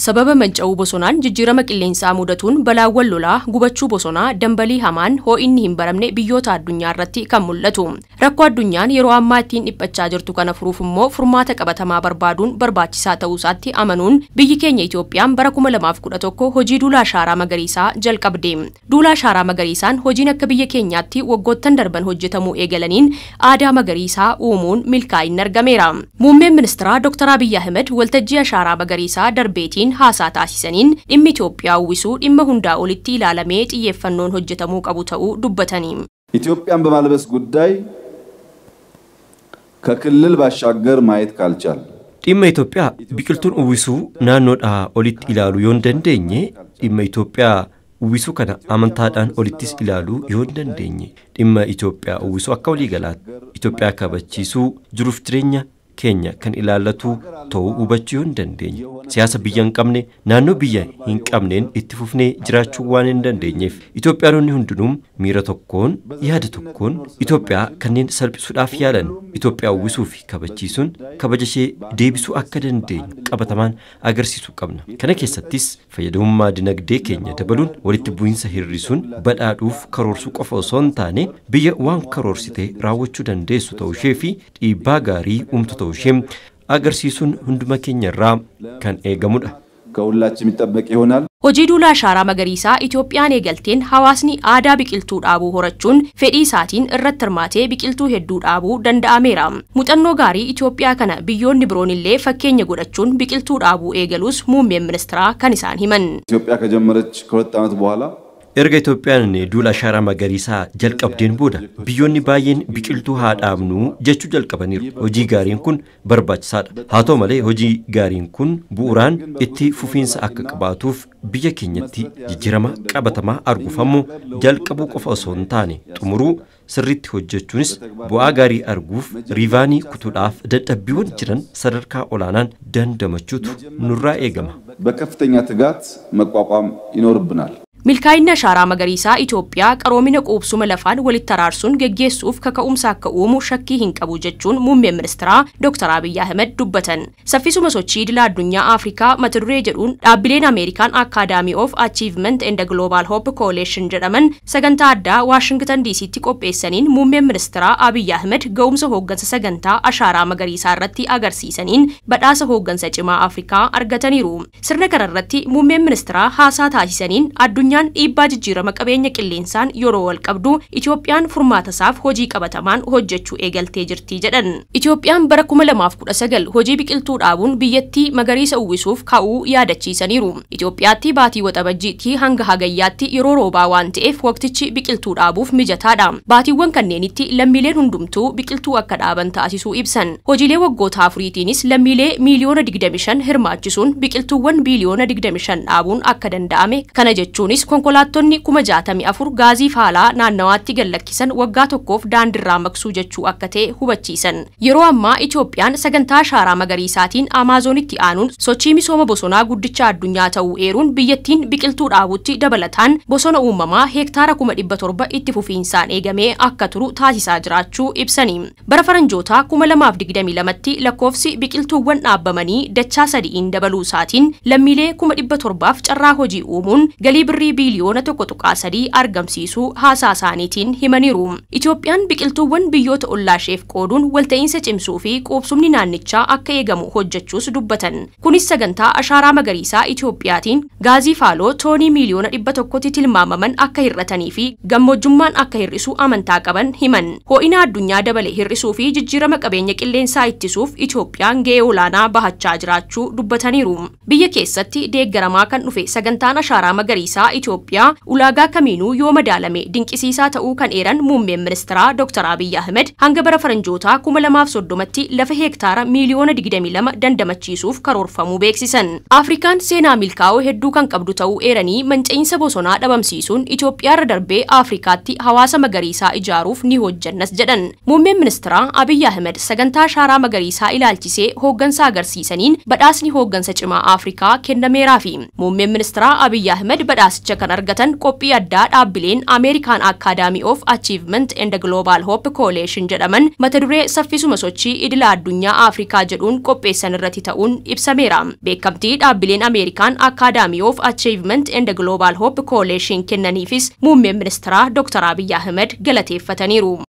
Sababa manca'uu bosonaan jijjiirama qilleensaa mudatuun balaawwan lolaa gubachuu bosonaa dambalii hamaan hoo'inni hin baramne biyyoota addunyaa irratti kan mul'atu. Rakkoo addunyaan yeroo ammaa ittiin dhiphachaa jirtu kana furuuf immoo furmaata qabatamaa barbaaduun barbaachisaa ta'uu isaatti amanuun biyyi keenya Itoophiyaan bara 2011 hojii duulaa shaaraa magariisaa jalqabde. Duulaa shaaraa magariisaan hojiin akka biyya keenyaatti waggoottan darban hojjetamuu eegalaniin aadaa magariisaa uumuun milkaa'in argameera. Muummeen ministeeraa Dr. Abiyyi Ahmed waltajjii shaaraa magariisaa darbeetiin haasaa taasisaniin dhimmi Itoophiyaa uwwisuu dhimma hundaa olitti ilaalamee xiyyeeffannoon hojjetamuu qabu ta'uu dubbatani. ኢትዮጵያን በማልበስ ጉዳይ ከክልል ባሻገር ማየት ካልቻል ዲመ ኢትዮጵያ ቢቅልቱን ውሱ ናኖዳ ኦሊት ይላሉ ይሆን ደንደኘ ዲመ ኢትዮጵያ ውሱ ከነ አመንታዳን ኦሊትስ ይላሉ ይሆን ደንደኘ ዲመ ኢትዮጵያ ውሱ አካውል ይገላት ኢትዮጵያ ከበቺሱ ጅሩፍ ትሬኛ keenya kan ilaallatu ta'uu hubachuu hin dandeenye. Siyaasa biyya hin qabne naannoo biyya hin qabneen itti fufnee jiraachuu waan hin dandeenyeef Itoophiyaanonni hundinuu miira tokkoon yaada tokkoon Itoophiyaa kanneen salphisuudhaaf yaalan Itoophiyaa uwwisuu fi kabachiisuun kabaja ishee deebisuu akka dandeenyu qabatamaan agarsiisuu qabna. Kana keessattis fayyadamummaa dinagdee keenya dabaluun walitti bu'iinsa hirrisuun badhaadhuuf karoorsuu qofa osoo hin taane biyya waan karoorsite raawwachuu dandeessu ta'uu ishee fi dhiibbaa gaarii uumtu ta'uu ሺህ አገርሲሱን ሁንድመ ኬኛራ ከን ኤገሙደ ከሁላችን የሚጠበቅ ይሆናል። ሆጄዱን አሻራ መገሪሳ ኢትዮጵያን የገልቴን ሐዋስኒ አዳ ቢቅልቱ ዳቡ ሆረቹን ፌዲ ሳቲን እረት ቢቅልቱ ሄዱ ዳቡ ደንዳአሜራ ሙጠኖ ጋሪ ኢትዮጵያ ከነ ብዮን ብሮንሌ ፈኬኝ ጎደቹን ቢቅልቱ ዳቡ ኤገሉስ ሙሜ ሚኒስትራ ከኒሳን ሂመን ኢትዮጵያ ከጀመረች ከሁለት በኋላ Erga Itoophiyaan duula ashaaraa magariisaa jalqabdeen booda biyyoonni baay'een biqiltuu haa dhaabnu jechuu jalqabaniiru. Hojii gaariin kun barbaachisaadha. Haa ta'u malee hojii gaariin kun bu'uuraan itti fufiinsa akka qabaatuuf biyya keenyatti jijjirama qabatamaa arguufammoo jalqabuu qofa osoo hin taane xumuruu sirriitti hojjechuunis bu'aa gaarii arguuf riivaanii kutuudhaaf dadhabbiiwwan jiran sadarkaa olaanaan dandamachuutu nurraa eegama. በከፍተኛ ትጋት መቋቋም ይኖርብናል። ሚልካይነ ሻራ መገሪሳ ኢትዮጵያ ቀሮሚነ ቁብሱ መለፋን ወሊተራርሱን ገጌሱፍ ከከኡምሳ ከኡሙ ሸኪ ሂንቀቡ ጀቹን ሙሜ ሚኒስትራ ዶክተር አብይ አህመድ ዱበተን ሰፊሱ መሶቺ ድላ አዱኛ አፍሪካ መትዱሬ ጀዱን ዳብሌን አሜሪካን አካዳሚ ኦፍ አቺቭመንት ኤንደ ግሎባል ሆፕ ኮሌሽን ጀደመን ሰገንታ አዳ ዋሽንግተን ዲሲ ቲቆጴ ሰኒን ሙሜ ሚኒስትራ አብይ አህመድ ገኡምሰ ሆገንሰ ሰገንታ አሻራ መገሪሳ ረቲ አገርሲሰኒን በዳሰ ሆገንሰ ጭማ አፍሪካ አርገተኒሩ ስርነከረረቲ ሙሜ ሚኒስትራ ሀሳ ታሲሰኒን አዱኛ ኦሮምኛን ኢባ ጅጅረ መቀበኝ ቅሌንሳን ዮሮ ወልቀብዱ ኢትዮጵያን ፉርማተ ሳፍ ሆጂ ቀበተማን ሆጀቹ ኤገልቴ ጅርቲ ጀደን ኢትዮጵያን በረኩመ ለማፍ ኩደ ሆጂ ቢቅልቱ ዳቡን ብየቲ መገሪሰ ውሱፍ ካኡ ያደቺ ሰኒሩ ኢትዮጵያቲ ባቲ ወጠበጂ ቲ ሀንገ ሀገያቲ ዮሮ ሮባ ዋንቴኤፍ ወቅትቺ ቢቅልቱ ዳቡፍ ምጀታዳ ባቲወን ከኔኒቲ ለሚሌን ሁንዱምቱ ቢቅልቱ አከዳበን ታሲሱ ኢብሰን ሆጂሌ ወጎታ አፍሪቲኒስ ለሚሌ ሚሊዮነ ድግደሚሸን ህርማችሱን ቢቅልቱወን ቢሊዮነ ድግደሚሸን ዳቡን አከደንዳሜ ከነጀቹኒስ Kunis konkolaattonni kuma jaatamii afur gaazii faalaa naannawaatti gallakkisan waggaa tokkoof daandirraa maqsuu jechuu akka ta'e hubachiisan. Yeroo ammaa Itoophiyaan sagantaa shaaraa magariisaatiin Amaazoonitti aanuun sochii misooma bosonaa guddicha addunyaa ta'uu eeruun biyyattiin biqiltuu dhaabutti dabalataan bosona uumamaa heektaara kuma dhibba torba itti fufiinsaan eegamee akka turu taasisaa jiraachuu ibsani. Bara faranjootaa kuma lamaaf digdamii lamatti lakkoofsi biqiltuuwwan dhaabamanii dachaa sadi'iin dabaluusaatiin lammiilee kuma dhibba torbaaf carraa hojii uumuun galii birrii biiliyoona tokko tuqaa sadii argamsiisuu haasaa isaaniitiin himaniiru. Itoophiyaan biqiltuuwwan biyyoota ollaasheef qooduun walta'iinsa cimsuu fi quubsumni naannichaa akka eegamu hojjechuus dubbatan. Kunis sagantaa ashaaraa magariisaa Itoophiyaatiin gaazii faaloo toonii miiliyoona dhibba tokkotti tilmaamaman akka hir'atanii fi gammojjummaan akka hir'isu amantaa qaban himan. Ho'ina addunyaa dabale hir'isuu fi jijjiirama qabeenya qilleensaa ittisuuf Itoophiyaan ga'ee olaanaa bahachaa jiraachuu dubbataniiru. Biyya keessatti deeggaramaa kan dhufe sagantaan ashaaraa magariisaa ኢትዮጵያ ኡላጋ ከሚኑ ዮመድ አለሜ ድንቅሲሳ ተኡ ከንኤረን ሙሜ ሚኒስትራ ዶክተር አብይ አህመድ ሀንገበረ ፈረንጆታ ኩመ ለማፍ ሶዶ መቲ ለፈ ሄክታር ሚሊዮን ድግደሚ ለመ ደንደመቺ ሱፍ ከሮርፈሙ ቤክሲሰን አፍሪካን ሴና ሚልካው ሄዱ ከንቀብዱ ተኡ ኤረኒ መንጨኝሰ ቦሶና ደበምሲሱን ኢትዮጵያ ረደርቤ አፍሪካቲ ሀዋሰ መገሪሳ ኢጃሩፍ ኒሆጀነስ ጀደን ሙሜ ሚኒስትራ አብይ አህመድ ሰገንታ ሻራ መገሪሳ ኢላልቺሴ ሆገንሳ አገርሲሰኒን በዳስኒ ሆገንሰ ጭማ አፍሪካ ኬንደሜራፊ ሙሜ ሚኒስትራ አብይ አህመድ በዳስቸ gumaacha kan argatan qophii addaa dhaabbileen American Academy of Achievement and Global Hope Coalition jedhaman mata duree saffisuma sochii idila addunyaa Afrikaa jedhuun qopheessan irratti ta'uun ibsameera. Beekamtii dhaabbileen American Academy of Achievement and Global Hope Coalition kennaniifis muummeen ministeeraa Dr. Abiy Ahmed galateeffataniiru.